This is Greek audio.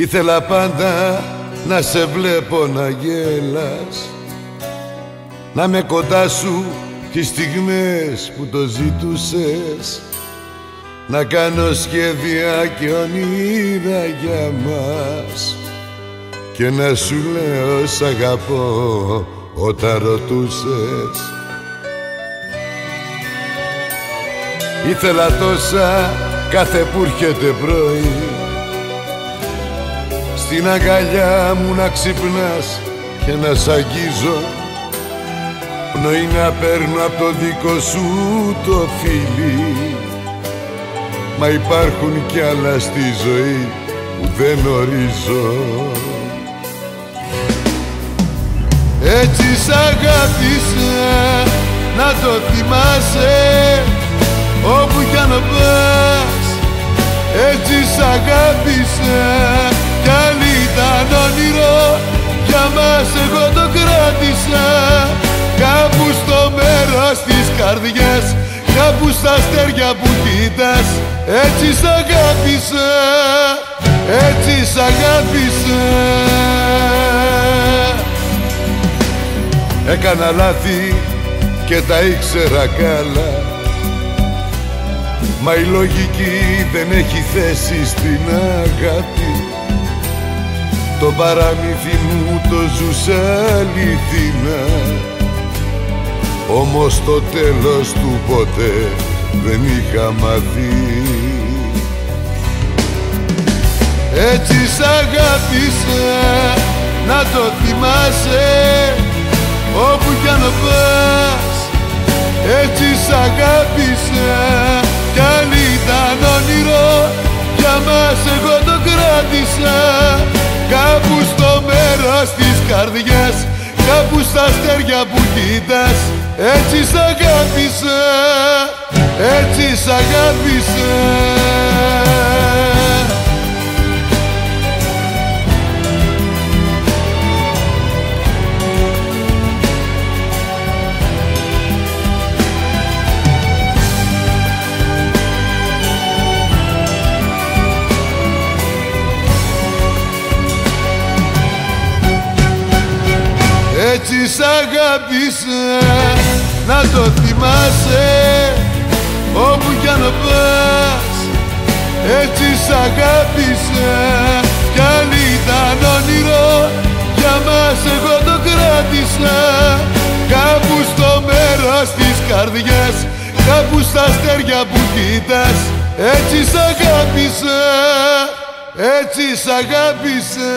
Ήθελα πάντα να σε βλέπω να γέλας Να με κοντά σου τις στιγμές που το ζητούσες Να κάνω σχέδια και ονείρα για μας Και να σου λέω σ' αγαπώ όταν ρωτούσες. Ήθελα τόσα κάθε που έρχεται πρωί Στην αγκαλιά μου να ξυπνάς και να σ' αγγίζω. Πνοή να παίρνω από το δικό σου το φίλι. Μα υπάρχουν κι άλλα στη ζωή που δεν ορίζω. Έτσι σ' αγάπησα να το θυμάσαι μέρος της καρδιάς κάπου στα αστέρια που κοιτάς έτσι σ' αγάπησα έτσι σ' αγάπησα Έκανα λάθη και τα ήξερα καλά Μα η λογική δεν έχει θέση στην αγάπη. Το παραμύθι μου το ζούσα αληθινά Όμως το τέλος του ποτέ δεν είχα μαθεί Έτσι σ' αγάπησα να το θυμάσαι όπου κι αν πας. Έτσι σ' αγάπησα κι αν ήταν όνειρο για μας εγώ το κράτησα. Κάπου στο μέρος της καρδιάς Κάπου στα αστέρια που κοιτάς Έτσι σ' αγάπησα Έτσι σ' αγάπησα Έτσι σ' αγάπησα να το θυμάσαι όπου κι αν πας. Έτσι σ' αγάπησα κι αν ήταν όνειρο για μας εγώ το κράτησα. Κάπου στο μέρος της καρδιάς κάπου στα αστέρια που κοιτάς. Έτσι σ' αγάπησα έτσι σ' αγάπησα